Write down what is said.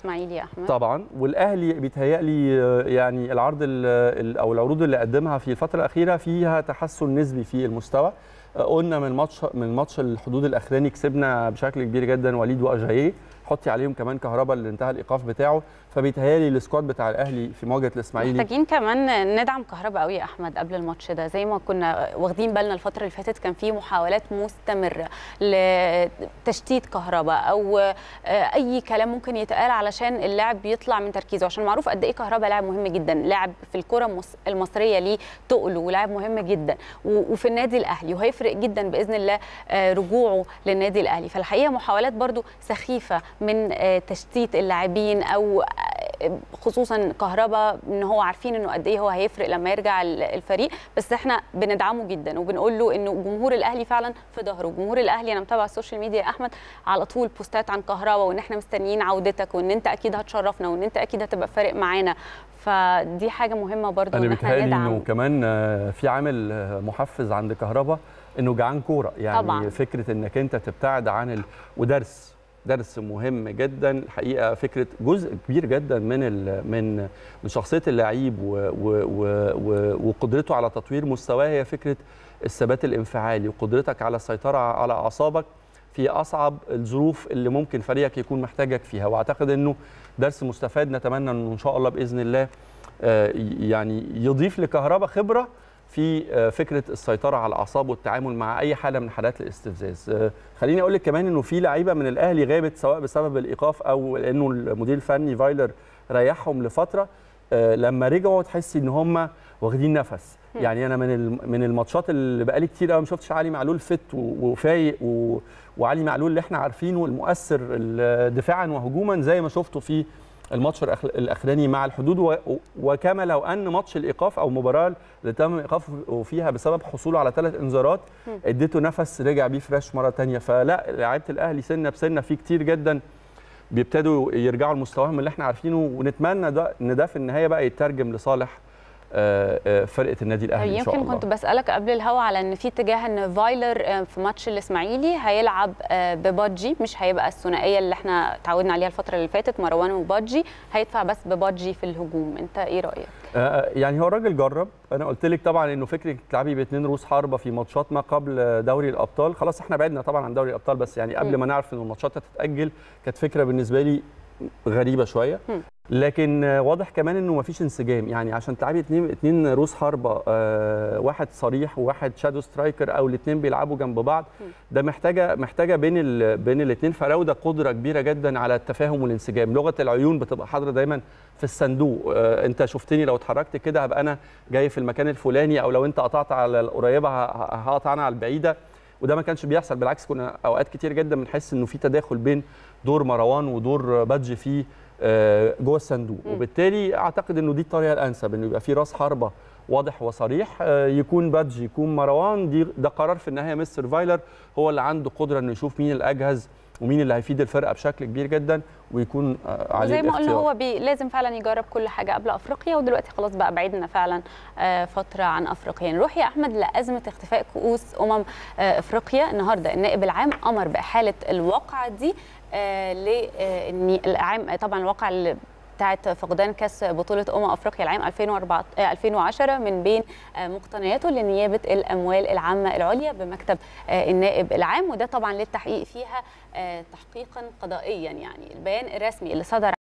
إسماعيلي يا أحمد. طبعا. والأهلي بيتهيألي يعني العرض أو العروض اللي قدمها في الفترة الأخيرة فيها تحسن نسبي في المستوى. قلنا من ماتش من ماتش الحدود الأخراني كسبنا بشكل كبير جدا وليد واجاييه حطي عليهم كمان كهربا اللي انتهى الإيقاف بتاعه فبيتهيألي السكواد بتاع الأهلي في مواجهة الإسماعيلي محتاجين كمان ندعم كهربا قوي يا أحمد قبل الماتش ده. زي ما كنا واخدين بالنا الفترة اللي فاتت كان في محاولات مستمرة لتشتيت كهربا أو أي كلام ممكن يتقال علشان اللاعب يطلع من تركيزه عشان معروف قد إيه كهربا لاعب مهم جدا. لاعب في الكرة المصرية ليه تقله ولاعب مهم جدا. وفي النادي الأهلي وهيفرق جدا بإذن الله رجوعه للنادي الأهلي. فالحقيقة محاولات برضو سخيفة من تشتيت اللاعبين أو خصوصا كهربا إن هو عارفين إنه قد إيه هو هيفرق لما يرجع الفريق. بس إحنا بندعمه جدا وبنقول له إنه جمهور الأهلي فعلا في ظهره. جمهور الأهلي أنا متابعة ال social media يا أحمد على طول بوستات عن كهربا وإن إحنا مستنيين عودتك وإن أنت أكيد هتشرفنا وإن أنت أكيد هتبقى فارق معانا. فدي حاجة مهمة برضو أنا بيتهيألي إنه كمان في عامل محفز عند كهربا إنه جعان كورة. يعني طبعاً. فكرة إنك أنت تبتعد عن ال... ودرس. درس مهم جدا الحقيقة فكرة جزء كبير جدا من. من من شخصية اللعيب. وقدرته على تطوير مستواه هي فكرة الثبات الانفعالي وقدرتك على السيطرة على أعصابك في أصعب الظروف اللي ممكن فريقك يكون محتاجك فيها وأعتقد إنه درس مستفاد نتمنى إنه إن شاء الله بإذن الله آه، يعني يضيف لكهربا خبرة في آه، فكرة السيطرة على الأعصاب والتعامل مع أي حالة من حالات الاستفزاز. آه، خليني أقول لك كمان إنه في لعيبة من الأهلي غابت سواء بسبب الإيقاف أو لأنه المدير الفني فايلر ريحهم لفترة آه، لما رجعوا تحسي إن هم واخدين نفس. يعني أنا من من الماتشات اللي بقالي كتير قوي ما شفتش علي معلول فت وفايق وعلي معلول اللي إحنا عارفينه المؤثر ال- دفاعا وهجوما زي ما شفته في الماتش الأخراني مع الحدود وكما لو أن ماتش الإيقاف أو مباراة اللي تم إيقافه فيها بسبب حصوله على ثلاث انذارات اديته نفس رجع بيه فريش مرة تانية. فلا لعيبة الأهلي سنة بسنة في كتير جدا بيبتدوا يرجعوا لمستواهم اللي إحنا عارفينه ونتمنى ده إن ده في النهاية بقى يترجم لصالح فرقة النادي الأهلي إن شاء يمكن الله. كنت بسألك قبل الهوا على إن في اتجاه إن فايلر آه، في ماتش الإسماعيلي هيلعب آه، ببادجي مش هيبقى الثنائية اللي إحنا اتعودنا عليها الفترة اللي فاتت مروان وبادجي هيدفع بس ببادجي في الهجوم. أنت إيه رأيك؟ آه، يعني هو الراجل جرب. أنا قلت لك طبعا إنه فكرة تلعبي باثنين رؤوس حربة في ماتشات ما قبل دوري الأبطال. خلاص إحنا بعدنا طبعا عن دوري الأبطال بس يعني قبل. ما نعرف ان الماتشات هتتأجل كانت فكرة بالنسبة لي غريبة شوية. لكن واضح كمان إنه مفيش انسجام. يعني عشان تلعبي اثنين اثنين رؤوس حربه آه، واحد صريح وواحد shadow striker أو الاثنين بيلعبوا جنب بعض ده محتاجه محتاجة بين ال... بين الاثنين فراودة قدرة كبيرة جدا على التفاهم والانسجام. لغة العيون بتبقى حاضرة دايما في الصندوق. آه، أنت شفتني لو اتحركت كده هبقى أنا جاي في المكان الفلاني أو لو أنت قطعت على القريبة هقطع أنا على البعيدة. وده ما كانش بيحصل بالعكس كنا أوقات كتير جدا بنحس إنه في تداخل بين دور مروان ودور بادجي في جوه الصندوق. وبالتالي أعتقد إنه دي الطريقة الأنسب إنه يبقى في راس حربة واضح وصريح آه، يكون بادجي يكون مروان دي ده قرار في النهاية مستر فايلر هو اللي عنده قدرة إنه يشوف مين الأجهز ومين اللي هيفيد الفرقة بشكل كبير جدا ويكون آه، عليه وزي ما قلنا. هو بي لازم فعلا يجرب كل حاجة قبل أفريقيا ودلوقتي خلاص بقى بعيدنا فعلا آه، فترة عن أفريقيا نروح يا أحمد لأزمة اختفاء كؤوس أمم آه، أفريقيا النهارده النائب العام أمر باحاله الواقعه دي ل إن العام طبعا الواقع اللي بتاعت فقدان كأس بطولة أمم أفريقيا العام 2004 آه، 2010 من بين آه، مقتنياته لنيابة الأموال العامة العليا بمكتب آه، النائب العام. وده طبعا للتحقيق فيها تحقيقا قضائيا يعني. البيان الرسمي اللي صدر